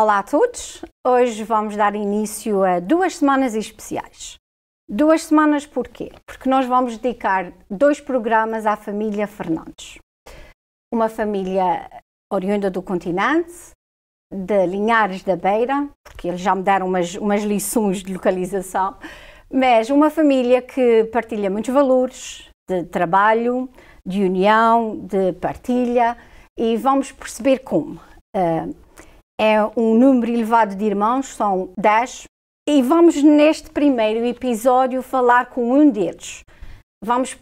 Olá a todos! Hoje vamos dar início a duas semanas especiais. Duas semanas porquê? Porque nós vamos dedicar dois programas à família Fernandes. Uma família oriunda do continente, de Linhares da Beira, porque eles já me deram umas, umas lições de localização, mas uma família que partilha muitos valores de trabalho, de união, de partilha e vamos perceber como. Uh, é um número elevado de irmãos, são 10, e vamos neste primeiro episódio falar com um deles. Vamos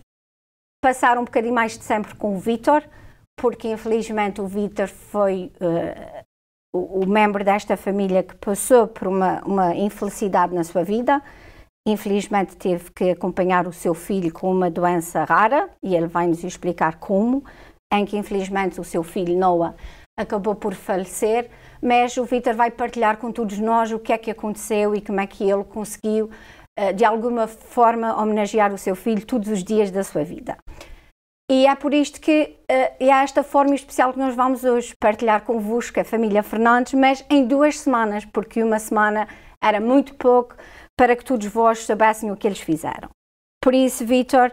passar um bocadinho mais de sempre com o Vitor, porque infelizmente o Vitor foi uh, o, o, membro desta família que passou por uma, uma infelicidade na sua vida. Infelizmente teve que acompanhar o seu filho com uma doença rara e ele vai nos explicar como, em que infelizmente o seu filho Noah acabou por falecer, mas o Vitor vai partilhar com todos nós o que é que aconteceu e como é que ele conseguiu, eh, de alguma forma, homenagear o seu filho todos os dias da sua vida. E é por isto que é esta forma especial que nós vamos hoje partilhar convosco, a família Fernandes, mas em duas semanas, porque uma semana era muito pouco para que todos vós soubessem o que eles fizeram. Por isso, Vitor,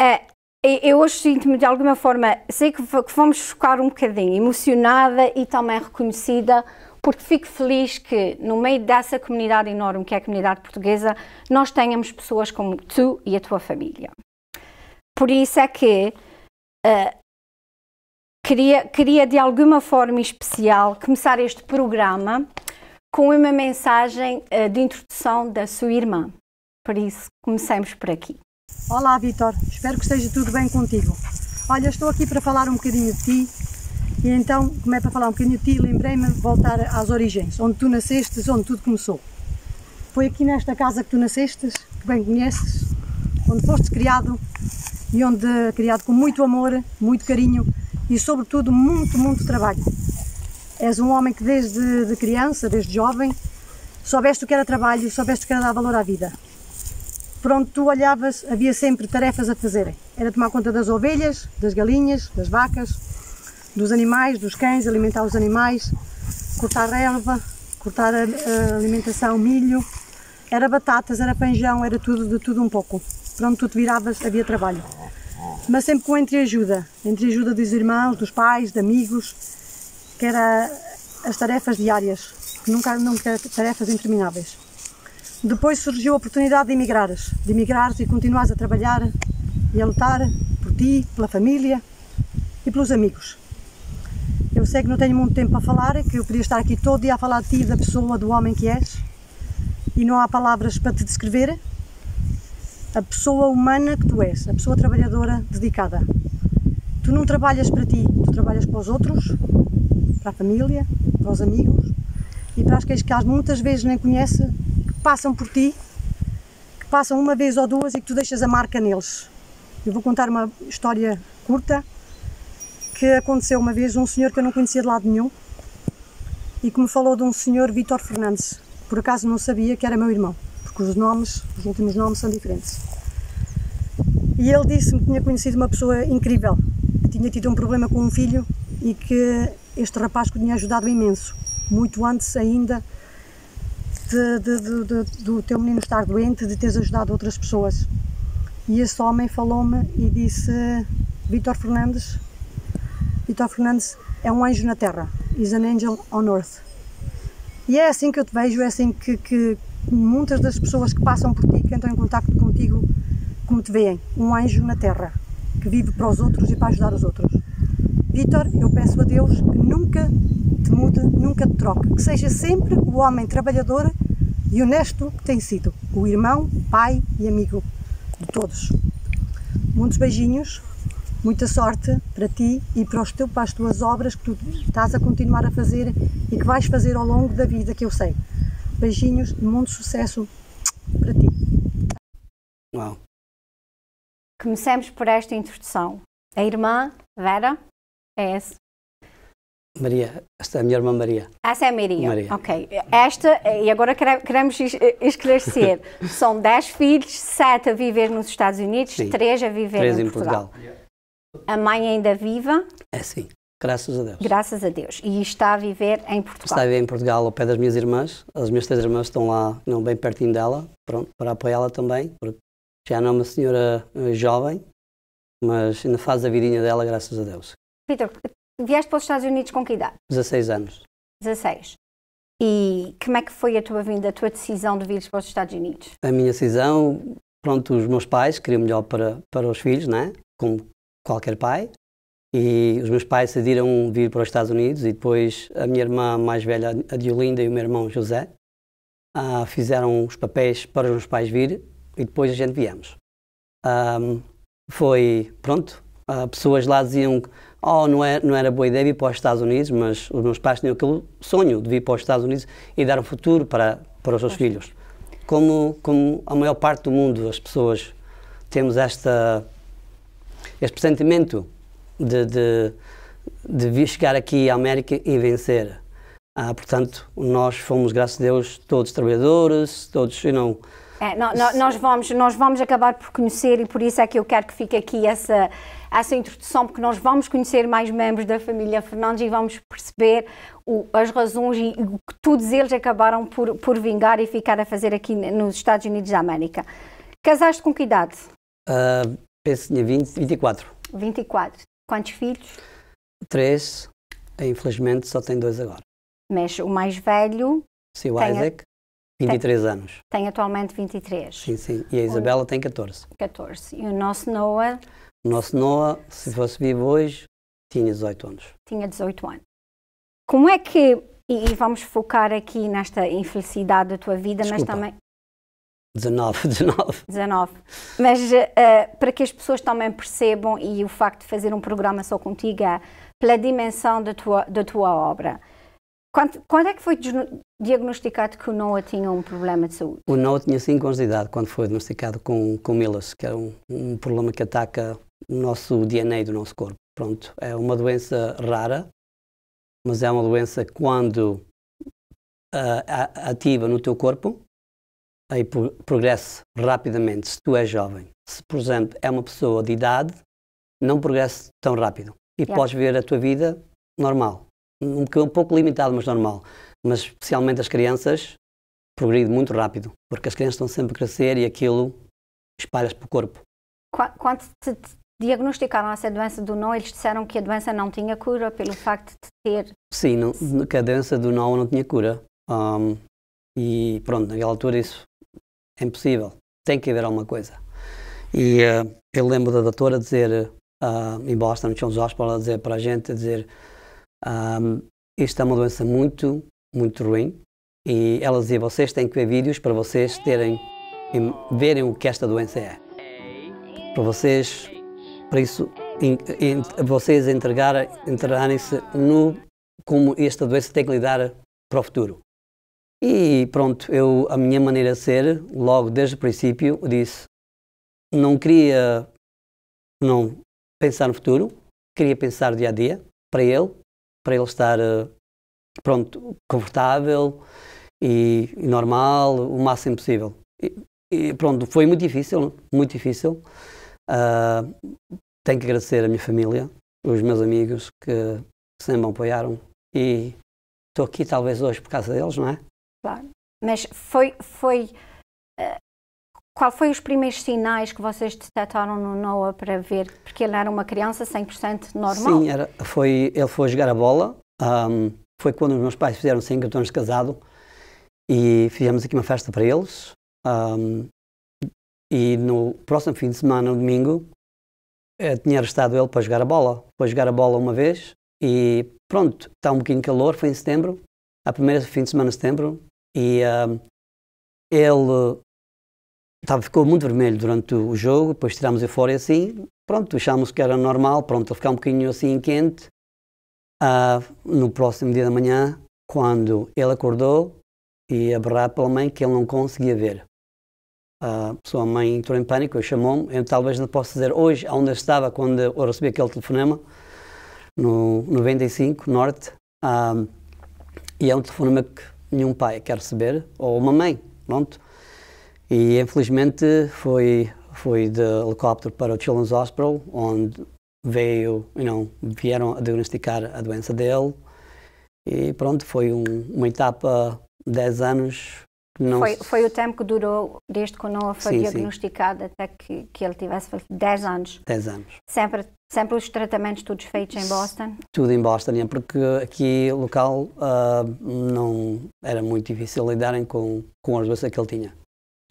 uh, eu hoje sinto-me de alguma forma, sei que vamos ficar um bocadinho emocionada e também reconhecida, porque fico feliz que no meio dessa comunidade enorme que é a comunidade portuguesa, nós tenhamos pessoas como tu e a tua família. Por isso é que uh, queria, queria de alguma forma especial começar este programa com uma mensagem uh, de introdução da sua irmã. Por isso, comecemos por aqui. Olá, Vitor. Espero que esteja tudo bem contigo. Olha, estou aqui para falar um bocadinho de ti e então, como é para falar um bocadinho de ti, lembrei-me de voltar às origens, onde tu nasceste, onde tudo começou. Foi aqui nesta casa que tu nasceste, que bem conheces, onde foste criado e onde criado com muito amor, muito carinho e sobretudo muito, muito trabalho. És um homem que desde de criança, desde jovem, soubeste o que era trabalho, soubeste o que era dar valor à vida por onde tu olhavas havia sempre tarefas a fazerem. Era tomar conta das ovelhas, das galinhas, das vacas, dos animais, dos cães, alimentar os animais, cortar relva, cortar a, alimentação, milho, era batatas, era panjão, era tudo de tudo um pouco. Por onde tu te viravas havia trabalho. Mas sempre com entreajuda, entreajuda dos irmãos, dos pais, de amigos, que era as tarefas diárias, nunca, nunca tarefas intermináveis. Depois surgiu a oportunidade de emigrares, de emigrares e continuares a trabalhar e a lutar por ti, pela família e pelos amigos. Eu sei que não tenho muito tempo para falar, que eu podia estar aqui todo dia a falar de ti, da pessoa, do homem que és, e não há palavras para te descrever. A pessoa humana que tu és, a pessoa trabalhadora, dedicada. Tu não trabalhas para ti, tu trabalhas para os outros, para a família, para os amigos e para aqueles que muitas vezes nem conhece passam por ti, que passam uma vez ou duas e que tu deixas a marca neles. Eu vou contar uma história curta que aconteceu uma vez um senhor que eu não conhecia de lado nenhum e que me falou de um senhor Vitor Fernandes. Por acaso não sabia que era meu irmão, porque os nomes, os últimos nomes são diferentes. E ele disse-me que tinha conhecido uma pessoa incrível, que tinha tido um problema com um filho e que este rapaz que o tinha ajudado imenso, muito antes ainda de, de, de, do teu menino estar doente, de teres ajudado outras pessoas. E esse homem falou-me e disse: Vitor Fernandes, Vitor Fernandes é um anjo na terra, is an angel on earth. E é assim que eu te vejo, é assim que, que muitas das pessoas que passam por ti, que entram em contato contigo, como te veem, um anjo na terra, que vive para os outros e para ajudar os outros. Vitor, eu peço a Deus que nunca te mude, nunca te troque, que seja sempre o homem trabalhador e honesto que tem sido, o irmão, pai e amigo de todos. Muitos beijinhos, muita sorte para ti e para, os teu, para as tuas obras que tu estás a continuar a fazer e que vais fazer ao longo da vida, que eu sei. Beijinhos e muito sucesso para ti. Uau! Comecemos por esta introdução. A irmã Vera é essa. Maria, esta é a minha irmã Maria. Essa é a Maria. Maria. Ok. Esta, e agora queremos esclarecer: são 10 filhos, 7 a viver nos Estados Unidos, sim. 3 a viver 3 em, Portugal. Portugal. A mãe ainda viva? É sim, graças a Deus. Graças a Deus. E está a viver em Portugal. Está a viver em Portugal ao pé das minhas irmãs. As minhas três irmãs estão lá, não bem pertinho dela, pronto, para apoiá-la também, porque já não é uma senhora eh, jovem, mas ainda faz a vidinha dela, graças a Deus. Vitor, vieste para os Estados Unidos com que idade? 16 anos. 16. E como é que foi a tua vinda, a tua decisão de vir para os Estados Unidos? A minha decisão, pronto, os meus pais queriam melhor para, para os filhos, né? como qualquer pai, e os meus pais decidiram vir para os Estados Unidos e depois a minha irmã mais velha, a Diolinda, e o meu irmão José, ah, fizeram os papéis para os meus pais vir e depois a gente viemos. Um, foi, pronto, uh, pessoas lá diziam oh, não, é, não era boa ideia vir para os Estados Unidos, mas os meus pais tinham aquele sonho de vir para os Estados Unidos e dar um futuro para, para os seus filhos. Como, como a maior parte do mundo, as pessoas temos esta, este sentimento de, de, de vir chegar aqui à América e vencer. Ah, portanto, nós fomos, graças a Deus, todos trabalhadores, todos, é, nós, vamos, nós vamos acabar por conhecer e por isso é que eu quero que fique aqui essa, essa introdução, porque nós vamos conhecer mais membros da família Fernandes e vamos perceber o, as razões e o que todos eles acabaram por, por vingar e ficar a fazer aqui nos Estados Unidos da América. Casaste com que idade? Uh, penso que tinha 20, 24. 24. Quantos filhos? Três. Infelizmente só tenho dois agora. Mas o mais velho? Sim, o Isaac. 23 tem, anos. Tem atualmente 23. Sim, sim. E a Isabela o... tem 14. 14. E o nosso Noah? O nosso Noah, se fosse vivo hoje, tinha 18 anos. Tinha 18 anos. Como é que, e, vamos focar aqui nesta infelicidade da tua vida, Desculpa. mas também... 19, 19. 19. Mas uh, para que as pessoas também percebam, e o facto de fazer um programa só contigo é pela dimensão da tua, da tua obra. Quando, quando, é que foi diagnosticado que o Noah tinha um problema de saúde? O Noah tinha 5 anos de idade quando foi diagnosticado com, com Milas, que é um, um, problema que ataca o nosso DNA do nosso corpo. Pronto, é uma doença rara, mas é uma doença que quando uh, ativa no teu corpo, aí progressa rapidamente. Se tu és jovem, se por exemplo é uma pessoa de idade, não progressa tão rápido e yeah. podes ver a tua vida normal um, um pouco limitado, mas normal. Mas especialmente as crianças, progride muito rápido, porque as crianças estão sempre a crescer e aquilo espalha-se para o corpo. Quando te diagnosticaram essa doença do nó, eles disseram que a doença não tinha cura pelo facto de ter... Sim, não, que a doença do nó não tinha cura. Um, e pronto, naquela altura isso é impossível. Tem que haver alguma coisa. E uh, eu lembro da doutora dizer, uh, em Boston, no Children's Hospital, a dizer para a gente, a dizer um, isto é uma doença muito, muito ruim e ela dizia, vocês têm que ver vídeos para vocês terem, verem o que esta doença é. Para vocês, para isso, vocês entregarem, entregarem-se no como esta doença tem que lidar para o futuro. E pronto, eu, a minha maneira de ser, logo desde o princípio, disse, não queria não pensar no futuro, queria pensar dia a dia para ele para ele estar eh, pronto, confortável e, normal, o máximo possível. E, e, pronto, foi muito difícil, muito difícil. Uh, tenho que agradecer a minha família, os meus amigos que sempre me apoiaram e estou aqui talvez hoje por causa deles, não é? Claro. Mas foi, foi qual foi os primeiros sinais que vocês detectaram no Noah para ver? Porque ele era uma criança 100% normal. Sim, era, foi, ele foi jogar a bola. Um, foi quando os meus pais fizeram 5 anos de casado e fizemos aqui uma festa para eles. Um, e no próximo fim de semana, no domingo, eh, tinha arrestado ele para jogar a bola. Foi jogar a bola uma vez e pronto, está um bocadinho de calor, foi em setembro, a primeira fim de semana de setembro, e um, ele Estava, ficou muito vermelho durante o jogo, depois tirámos a fora e assim, pronto, achámos que era normal, pronto, ele ficar um bocadinho assim quente. Uh, no próximo dia da manhã, quando ele acordou e a berrar pela mãe que ele não conseguia ver. A sua mãe entrou em pânico, chamou-me, eu talvez não possa dizer hoje onde eu estava quando eu recebi aquele telefonema, no 95 Norte, uh, e é um telefonema que nenhum pai quer receber, ou uma mãe, pronto. E infelizmente foi, foi de helicóptero para o Children's Hospital, onde veio, you know, vieram a diagnosticar a doença dele e pronto, foi um, uma etapa de 10 anos. Não foi, foi o tempo que durou desde que o Noah foi sim, diagnosticado sim. até que, que ele tivesse 10 anos. 10 anos. Sempre, sempre os tratamentos todos feitos em Boston? Tudo em Boston, porque aqui local uh, não era muito difícil lidarem com, com as doenças que ele tinha.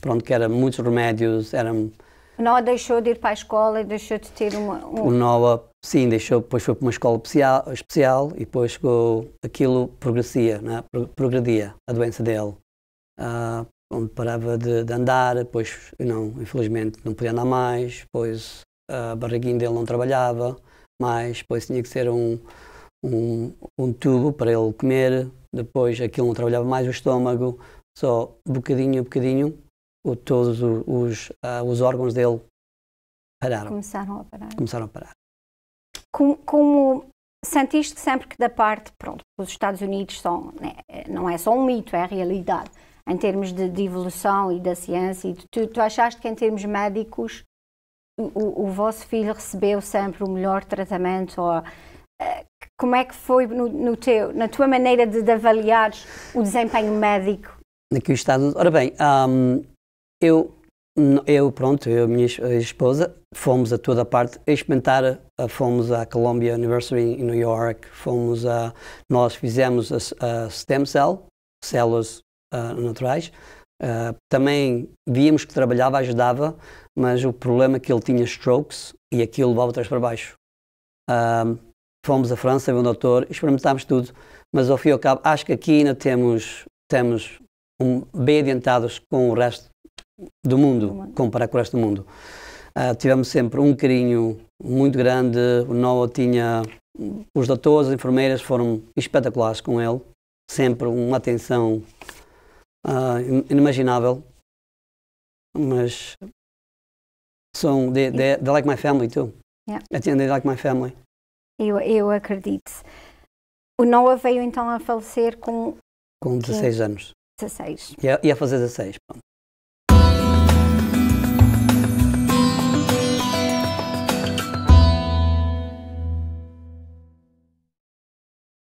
Pronto, que era muitos remédios, eram o Noah deixou de ir para a escola e deixou de ter uma. Um... O Noah, sim, deixou, depois foi para uma escola especial, especial e depois chegou, aquilo progressia, né? progredia a doença dele. Uh, onde parava de, de, andar, depois, não, infelizmente, não podia andar mais, depois a barriguinha dele não trabalhava mais, depois tinha que ser um, um, um tubo para ele comer, depois aquilo não trabalhava mais o estômago, só bocadinho a bocadinho o, todos os, uh, os órgãos dele pararam. Começaram a parar. Começaram a parar. Como, como sentiste sempre que da parte, pronto, os Estados Unidos são, né, não é só um mito, é a realidade, em termos de, de evolução e da ciência e de tudo, tu achaste que em termos médicos o, o vosso filho recebeu sempre o melhor tratamento ou, uh, como é que foi no, no, teu, na tua maneira de, de avaliar o desempenho médico? Aqui os Estados Ora bem, um, eu, eu pronto, eu e a minha esposa fomos a toda a parte experimentar, fomos à Columbia University em New York, fomos a, nós fizemos a, a stem cell, células uh, naturais, uh, também víamos que trabalhava, ajudava, mas o problema é que ele tinha strokes e aquilo levava atrás para baixo. Uh, fomos à França, viu um doutor, experimentámos tudo, mas ao fim e ao cabo, acho que aqui ainda temos, temos um, bem adiantados com o resto do mundo, comparar com o resto do mundo. Uh, tivemos sempre um carinho muito grande, o Noah tinha, os doutores, as enfermeiras foram espetaculares com ele, sempre uma atenção uh, inimaginável, mas são, they, they, they like my family too. Yeah. The end, they like my family. Eu, eu acredito. O Noah veio então a falecer com... Com 16 15, anos. 16. Ia, ia fazer 16, pronto.